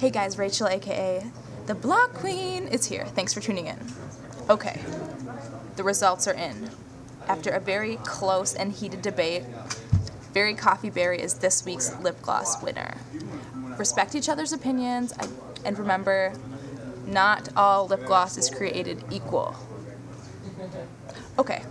Hey guys, Rachel, aka the Blog Queen, is here. Thanks for tuning in. Okay, the results are in. After a very close and heated debate, Very Coffee Berry is this week's lip gloss winner. Respect each other's opinions, and remember, not all lip gloss is created equal. Okay,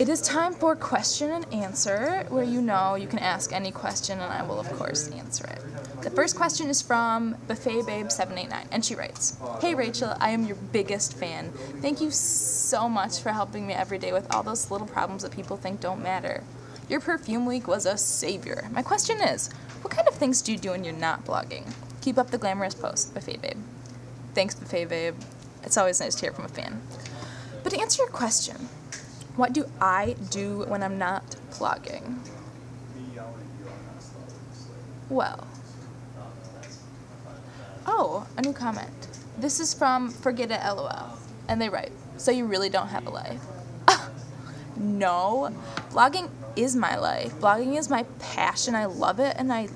it is time for question and answer, where you know you can ask any question and I will, of course, answer it. The first question is from Buffet Babe 789 and she writes Hey Rachel, I am your biggest fan. Thank you so much for helping me every day with all those little problems that people think don't matter. Your perfume week was a savior. My question is What kind of things do you do when you're not blogging? Keep up the glamorous post, Buffet Babe. Thanks, Buffet Babe. It's always nice to hear from a fan. But to answer your question, what do I do when I'm not blogging? Well, oh, a new comment. This is from Forget It LOL. And they write, So you really don't have a life? no. Blogging is my life. Blogging is my passion. I love it and I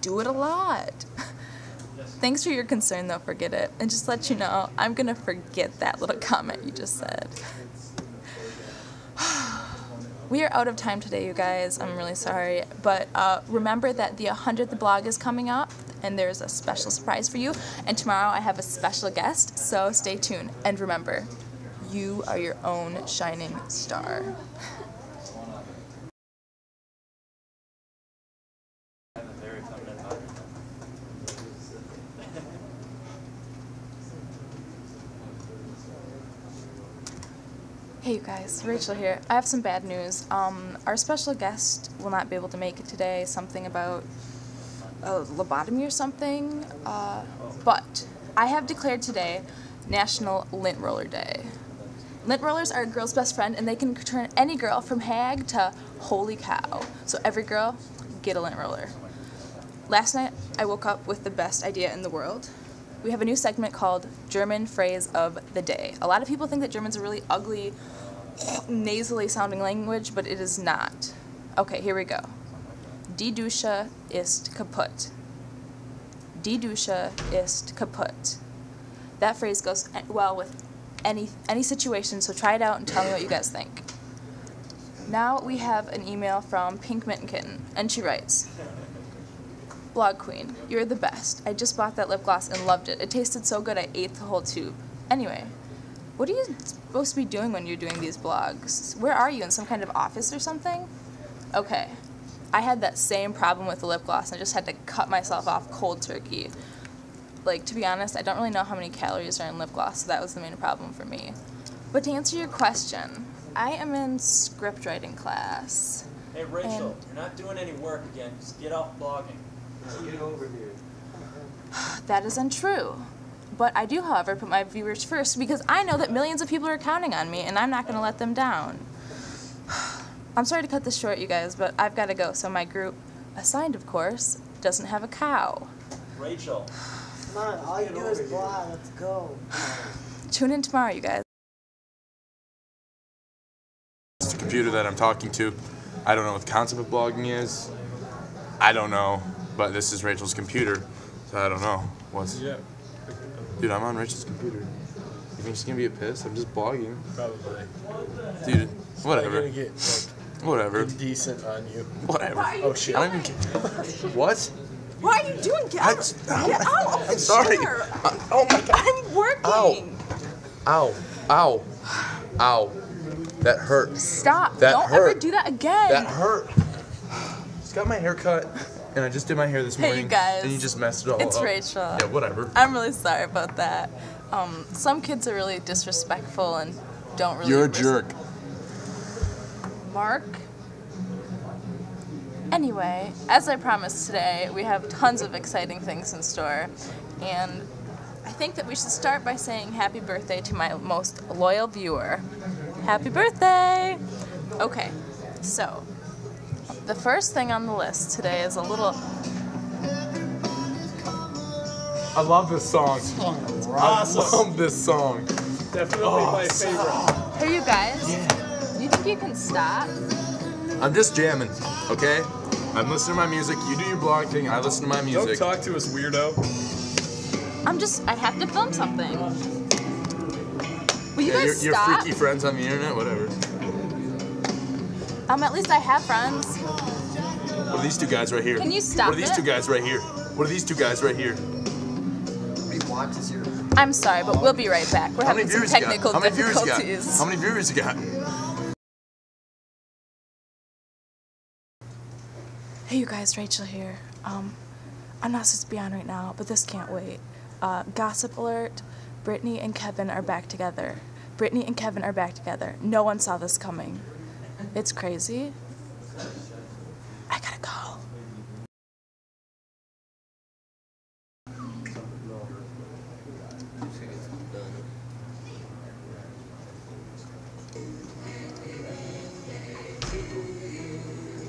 do it a lot. Thanks for your concern though, forget it. And just let you know, I'm gonna forget that little comment you just said. We are out of time today, you guys. I'm really sorry. But uh, remember that the 100th blog is coming up, and there's a special surprise for you. And tomorrow I have a special guest, so stay tuned. And remember, you are your own shining star. Hey you guys, Rachel here. I have some bad news. Um, our special guest will not be able to make it today. Something about a lobotomy or something. Uh, but I have declared today National Lint Roller Day. Lint rollers are a girl's best friend, and they can turn any girl from hag to holy cow. So every girl, get a lint roller. Last night, I woke up with the best idea in the world. We have a new segment called German Phrase of the Day. A lot of people think that German's a really ugly, nasally sounding language, but it is not. Okay, here we go. Die Dusche ist kaputt. Die Dusche ist kaputt. That phrase goes well with any any situation, so try it out and tell me what you guys think. Now we have an email from Pink Mitten Kitten, and she writes Blog Queen, you're the best. I just bought that lip gloss and loved it. It tasted so good I ate the whole tube. Anyway, what are you supposed to be doing when you're doing these blogs? Where are you, in some kind of office or something? Okay, I had that same problem with the lip gloss and I just had to cut myself off cold turkey. Like, to be honest, I don't really know how many calories are in lip gloss, so that was the main problem for me. But to answer your question, I am in script writing class. Hey Rachel, And- you're not doing any work again. Just get off blogging. Get over here. That is untrue. But I do, however, put my viewers first because I know that millions of people are counting on me and I'm not going to let them down. I'm sorry to cut this short, you guys, but I've got to go. So my group, assigned of course, doesn't have a cow. Rachel, Come on, all you do is blah. Let's go. Tune in tomorrow, you guys. It's the computer that I'm talking to. I don't know what the concept of blogging is. I don't know, but this is Rachel's computer, so I don't know. What's Yeah, dude? I'm on Rachel's computer. You think she's gonna be a pissed? I'm just blogging, probably. dude. I'm Whatever. gonna get Whatever. like indecent on you. Whatever. Oh shit. I don't even what? What are you doing? Get I out, just- get out of the I'm sorry. chair. Uh, oh my god. I'm working. Ow. Ow. Ow. Ow. That hurt. Stop. That Don't ever do that again. That hurt. Just got my hair cut, and I just did my hair this Hey, you morning. guys. And you just messed it all It's up. It's Rachel. Yeah, whatever. I'm really sorry about that. Um, some kids are really disrespectful and don't really. You're a res- jerk. Mark. Anyway, as I promised today, we have tons of exciting things in store, and I think that we should start by saying happy birthday to my most loyal viewer. Happy birthday! Okay, so the first thing on the list today is a little. I love this song. Awesome. I love this song. Definitely Oh, my favorite. Hey, you guys. You think you can stop? I'm just jamming, okay? I'm listening to my music. You do your blog thing. I listen to my music. Don't talk to us, weirdo. I'm just, I have to film something. Will you Yeah, guys your, your stop? freaky friends on the internet, whatever. Um, at least I have friends. What are these two guys right here? Can you stop What are these it? two guys right here? What are these two guys right here? We want is your. I'm sorry, but we'll be right back. We're How having some viewers you got? technical How many viewers you got? difficulties. How many viewers you got? Hey, you guys, Rachel here. Um, I'm not supposed to be on right now, but this can't wait. Uh, gossip alert: Brittany and Kevin are back together. Brittany and Kevin are back together. No one saw this coming. It's crazy. I gotta go.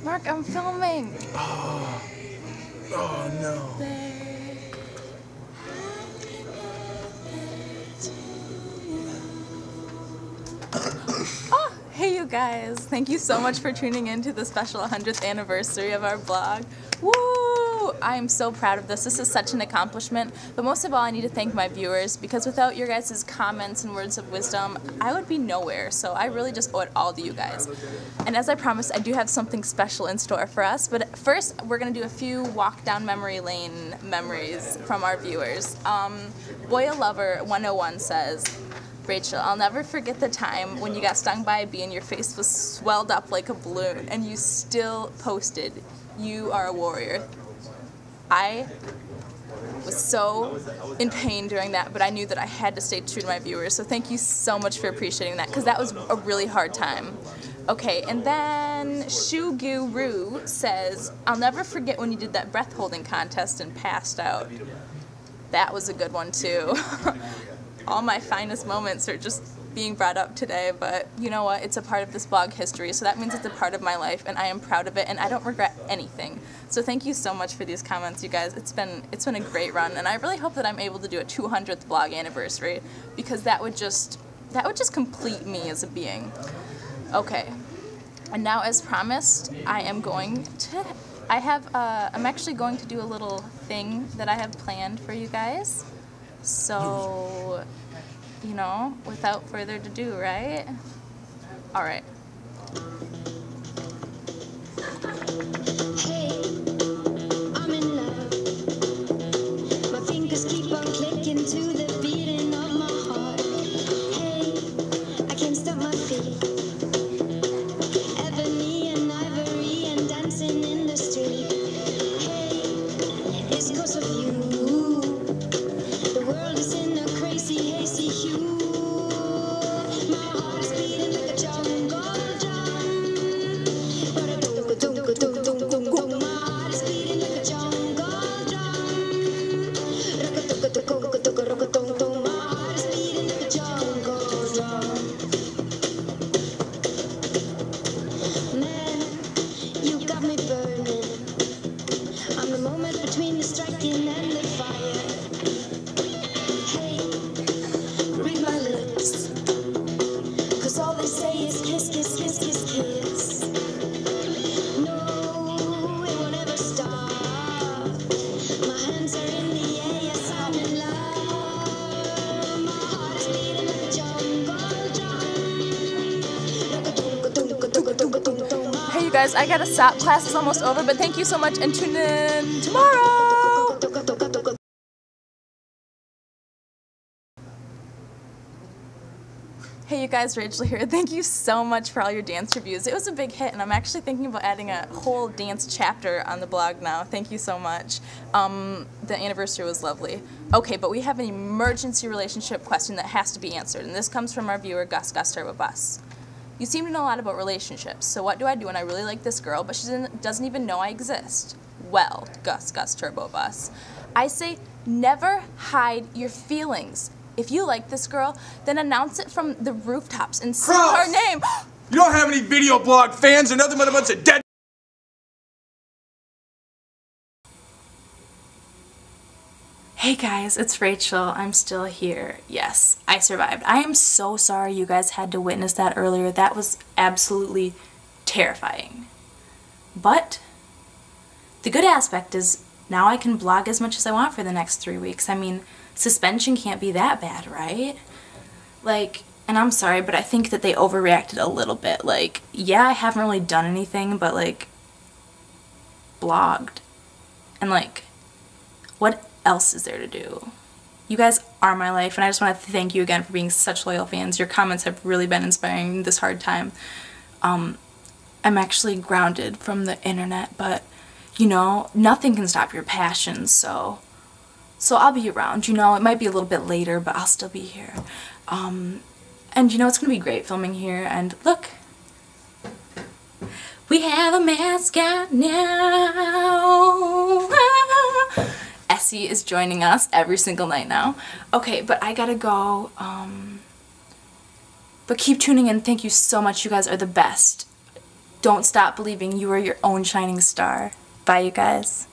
Mark, I'm filming. Oh no. Oh, hey you guys. Thank you so much for tuning in to the special 100th anniversary of our blog. Woo! I am so proud of this. This is such an accomplishment. But most of all, I need to thank my viewers because without your guys' comments and words of wisdom, I would be nowhere. So I really just owe it all to you guys. And as I promised, I do have something special in store for us. But first, we're going to do a few walk down memory lane memories from our viewers. Um, Boy Lover 101 says, Rachel, I'll never forget the time when you got stung by a bee and your face was swelled up like a balloon and you still posted, You are a warrior. I was so in pain during that, but I knew that I had to stay true to my viewers. So thank you so much for appreciating that because that was a really hard time. Okay, and then Shuguru says, I'll never forget when you did that breath holding contest and passed out. That was a good one too. All my finest moments are just being brought up today, but you know what? It's a part of this blog history, so that means it's a part of my life, and I am proud of it, and I don't regret anything. So thank you so much for these comments, you guys. It's been it's been a great run, and I really hope that I'm able to do a 200th blog anniversary because that would just that would just complete me as a being. Okay, and now as promised, I am going to. I have. Uh, I'm actually going to do a little thing that I have planned for you guys. So, you know, without further ado, right? All right. Guys, I gotta stop. Class is almost over, but thank you so much and tune in tomorrow. Hey, you guys, Rachel here. Thank you so much for all your dance reviews. It was a big hit, and I'm actually thinking about adding a whole dance chapter on the blog now. Thank you so much. Um, the anniversary was lovely. Okay, but we have an emergency relationship question that has to be answered, and this comes from our viewer, Gus Gus Turbo Bus. You seem to know a lot about relationships, so what do I do when I really like this girl, but she doesn't, doesn't even know I exist? Well, Gus Gus Turbo Bus, I say never hide your feelings. If you like this girl, then announce it from the rooftops and sing Cross! her name. You don't have any video blog fans or nothing but a bunch of dead. Hey guys, it's Rachel. I'm still here. Yes, I survived. I am so sorry you guys had to witness that earlier. That was absolutely terrifying. But the good aspect is now I can blog as much as I want for the next three weeks. I mean, suspension can't be that bad, right? Like, and I'm sorry, but I think that they overreacted a little bit. Like, yeah, I haven't really done anything, but like, blogged. And like, what else is there to do? You guys are my life, and I just want to thank you again for being such loyal fans. Your comments have really been inspiring this hard time. Um, I'm actually grounded from the internet, but you know, nothing can stop your passions, so so I'll be around. You know, it might be a little bit later, but I'll still be here. Um, and you know, it's gonna be great filming here. And look, we have a mascot now. Is joining us every single night now. Okay, but I gotta go. Um, but keep tuning in. Thank you so much. You guys are the best. Don't stop believing you are your own shining star. Bye, you guys.